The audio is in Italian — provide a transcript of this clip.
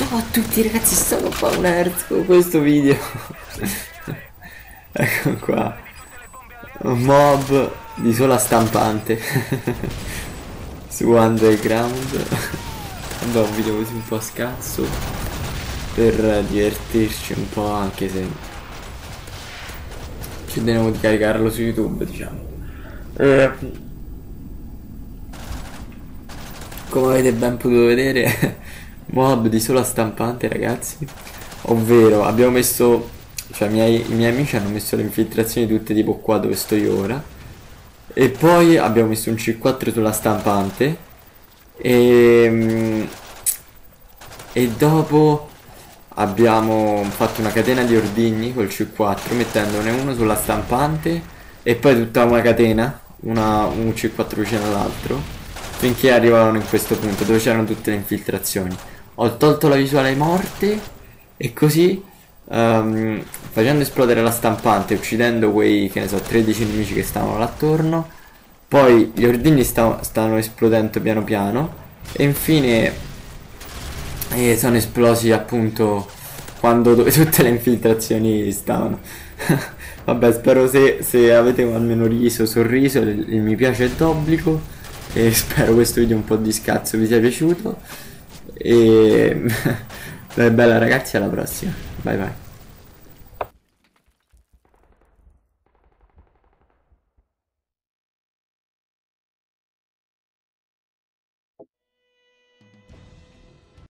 Ciao a tutti ragazzi, sono qua un Hertz con questo video. Ecco qua. Un mob di sola stampante. Su underground. Vabbè un video così un po' scazzo Per divertirci un po' anche se Decideremo di caricarlo su YouTube diciamo. Eh, Come avete ben potuto vedere mob di sola stampante ragazzi. Ovvero abbiamo messo cioè i miei, i miei amici hanno messo le infiltrazioni tutte tipo qua dove sto io ora. E poi abbiamo messo un C4 sulla stampante. E, e dopo abbiamo fatto una catena di ordigni col C4 mettendone uno sulla stampante e poi tutta una catena una, un C4 vicino all'altro finché arrivavano in questo punto dove c'erano tutte le infiltrazioni ho tolto la visuale morte e così um, facendo esplodere la stampante uccidendo quei che ne so 13 nemici che stavano là attorno poi gli ordini sta stanno esplodendo piano piano e infine eh, sono esplosi appunto quando tutte le infiltrazioni stavano. Vabbè spero se, se avete almeno riso sorriso il, il mi piace è d'obbligo e spero questo video un po' di scazzo vi sia piaciuto e bella ragazzi alla prossima. Bye bye